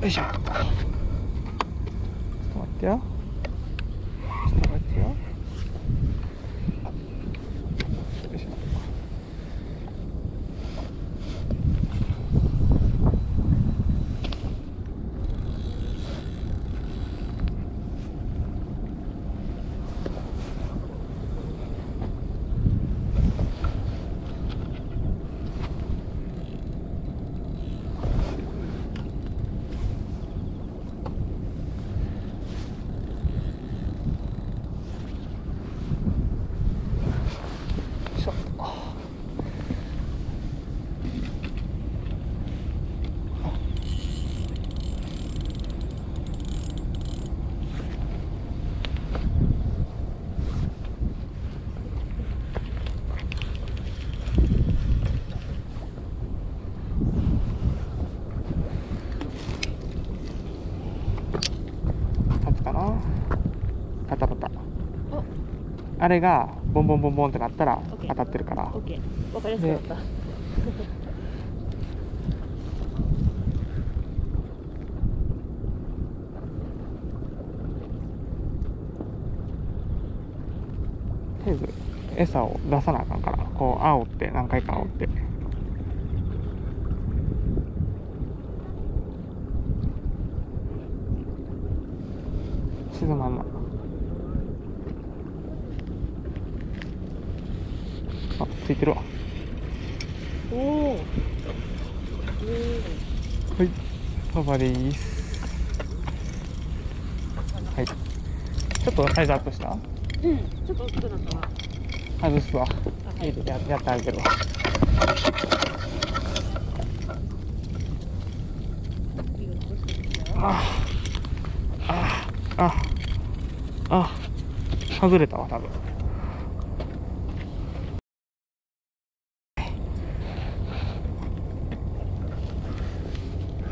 よいしょちょっと待ってよちょっと待ってよよいしょよいしょ立つかなパタパタおあれがボンボンボンボンってなったら当たってるから。オッケーわかりやすくなった。とりあえず餌を出さなあかんからこう煽って何回か煽って。沈まんなあついてるわ。おおはい。パパですはい。ちょっとサイズアップした？うん。ちょっと大きくなったわ。外すわ。あはい。ややってあげてるわ。ああああ外れたわ多分よ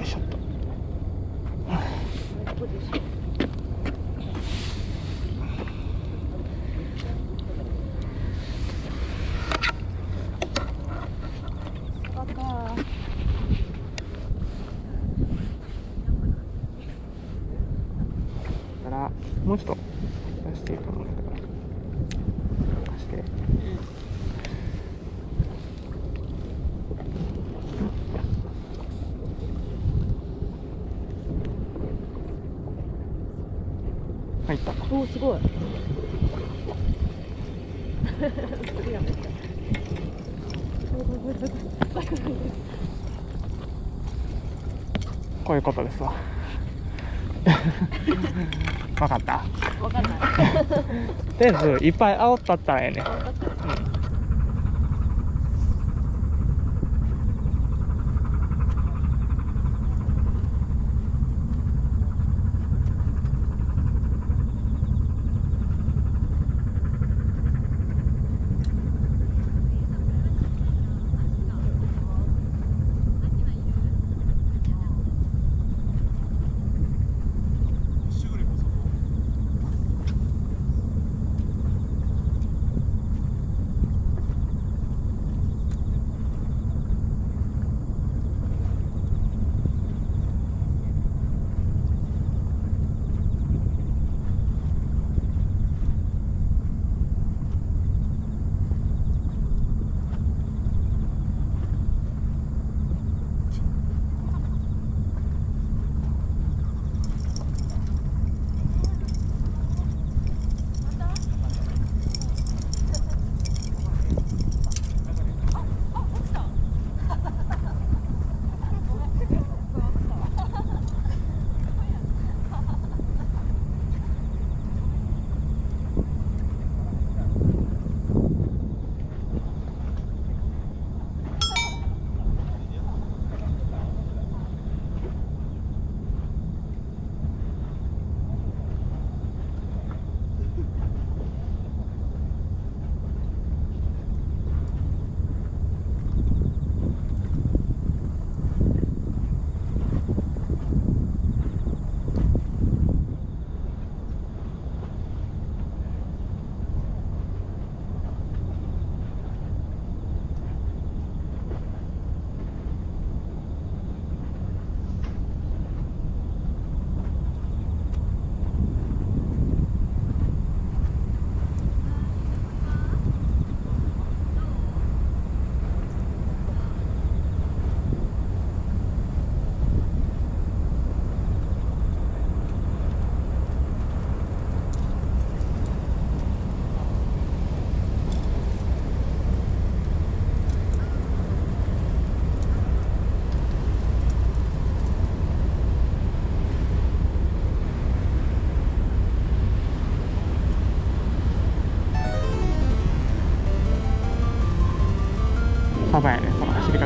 いしょっとパパだからもうちょっと。出していいと思うんだけど出して。入った。おおすごい。こういうことですわ分かった？わかんない。とりあえずいっぱい煽ったったらええね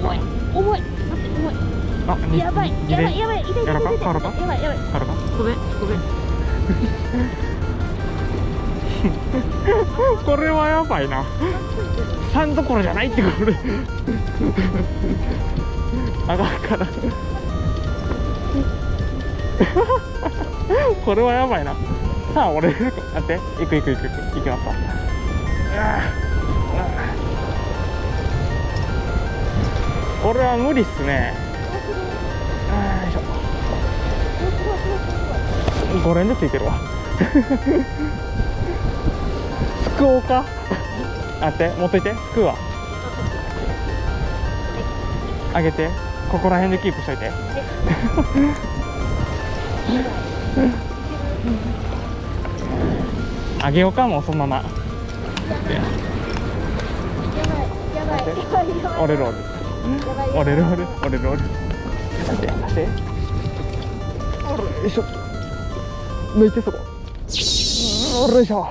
わか。ったにやばい。にやばいやばい。痛い痛い痛い痛いやばいやばい。あるか？ごめんごめんこれはやばいな。3どころじゃないってこれあがんから。これはやばいな。さあ俺。待って。行く行く行く行く。行きますわこれは無理っすね。あーよいしょ。5連でついてるわ。すくおうか？あって持っといて。すくうわ。あげて。ここら辺でキープしといて。あげようかもうそのまま折れる折れるやばい折れれる。折れる折れる。出して出して。おれよいしょ。抜いてそこ。うんおれよいしょ。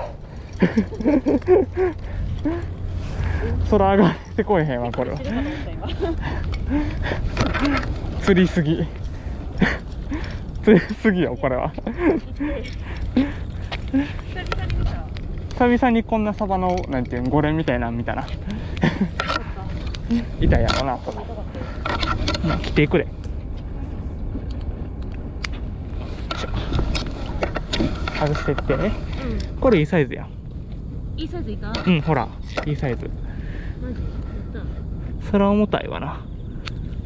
空上がってこえへんわこれは。釣りすぎ。釣りすぎよこれは。久々にこんなサバのなんていうのゴレンみたいなん見たな痛いやろなそらうん切っていくでよいしょ。外してって。ねうん。これいいサイズや。んいいサイズいた？うんほら。いいサイズ。それは重たいわな。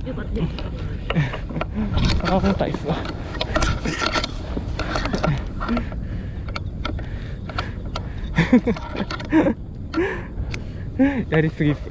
たよかった。よそれは重たいっすわ。やりすぎっす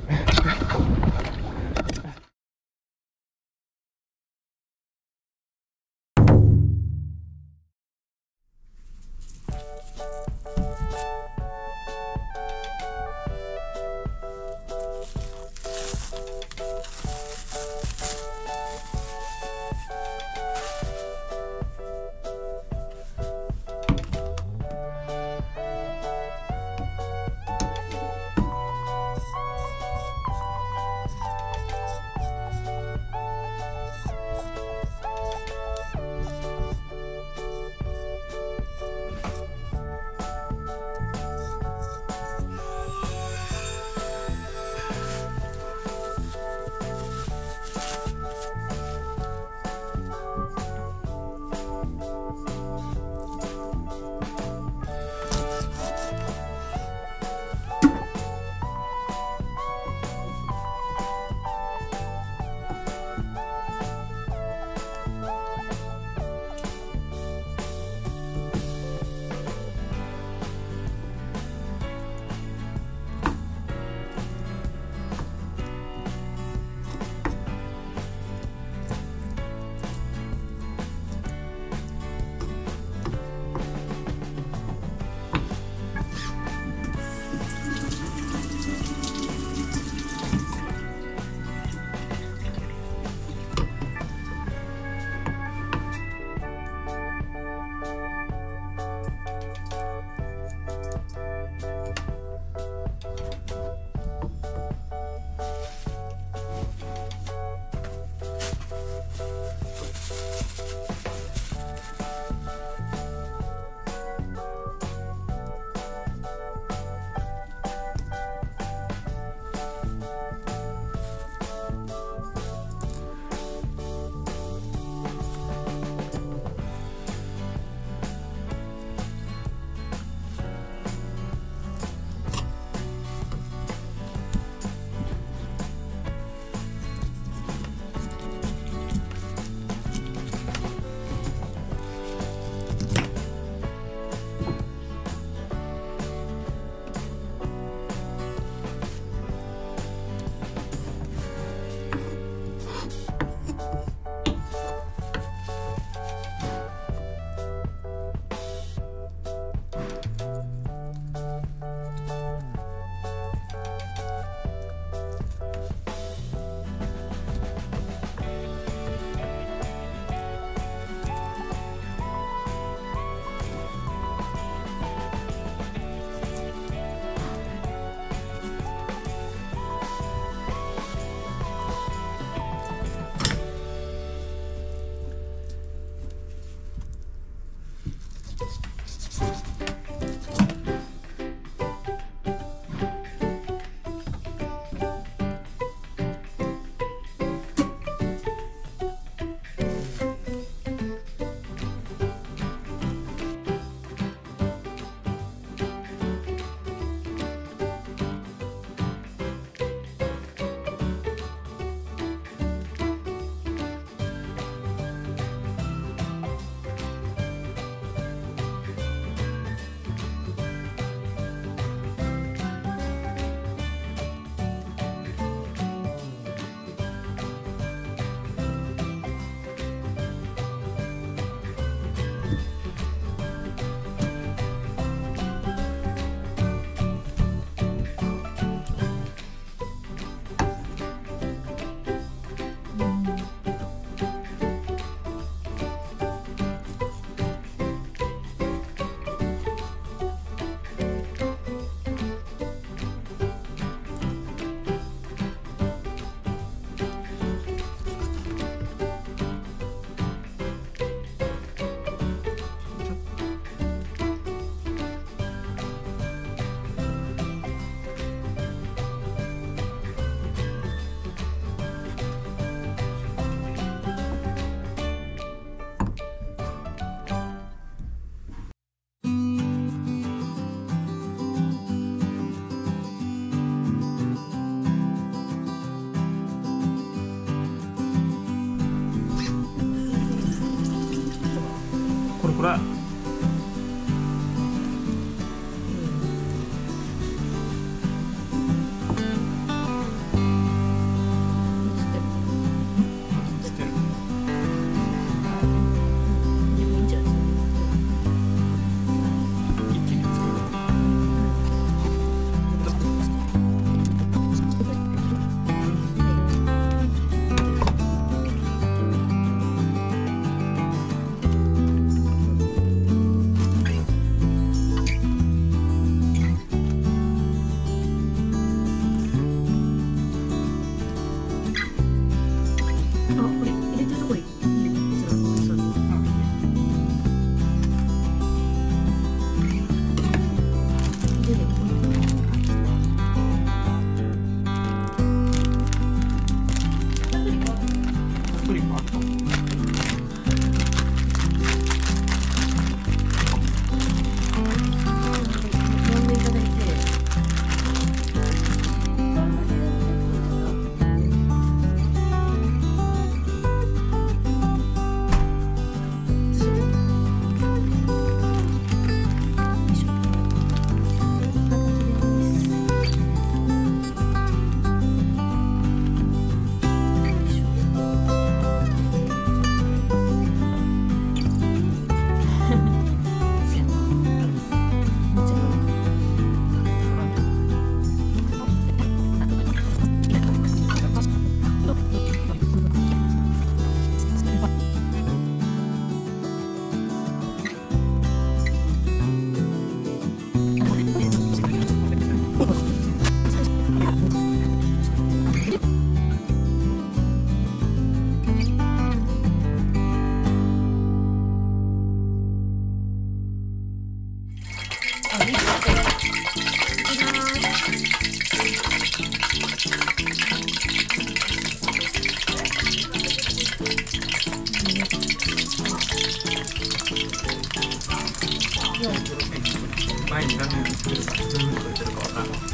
前に何を作るか、何を作ってるかわからない。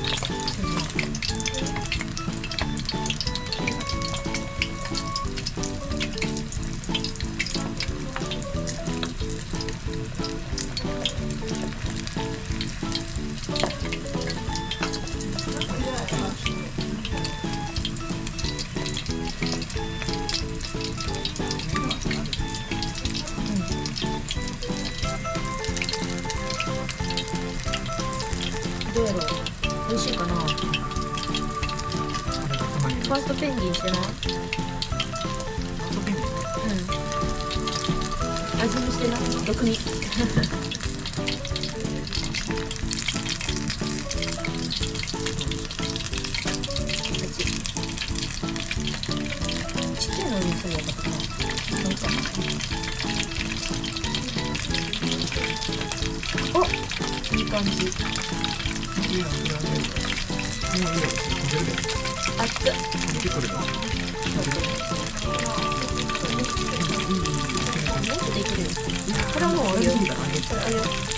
どうやろう。美味しいかな。ファーストペンギンしてない？うん。味見してない？毒味。のおっかおいい感じ。あ。これ。で。はもうあげん。あげね。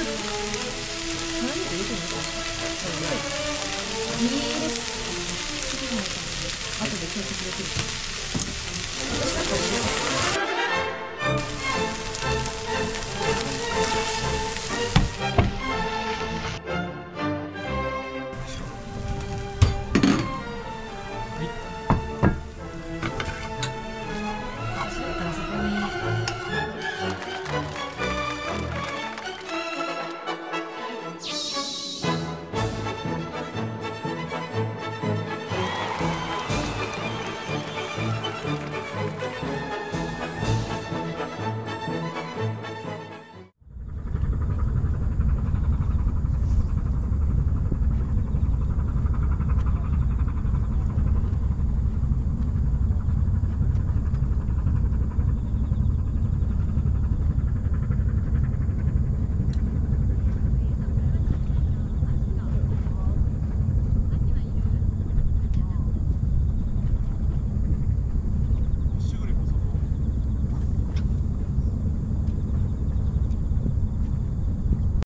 いいです。後で検索できる。